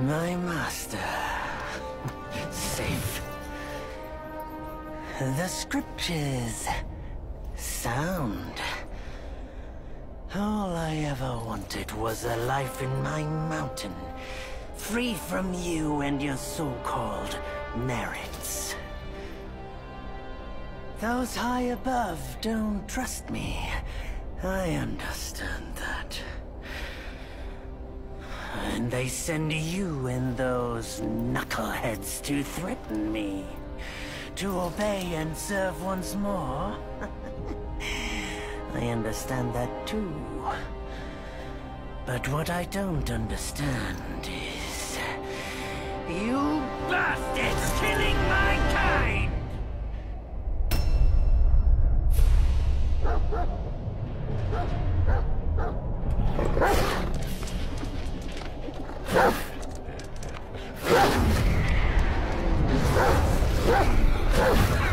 My master. Safe. The scriptures. Sound. All I ever wanted was a life in my mountain. Free from you and your so-called merits. Those high above don't trust me. I understand that. And they send you and those knuckleheads to threaten me. To obey and serve once more. I understand that too. But what I don't understand is... You bastards killing my! Come on.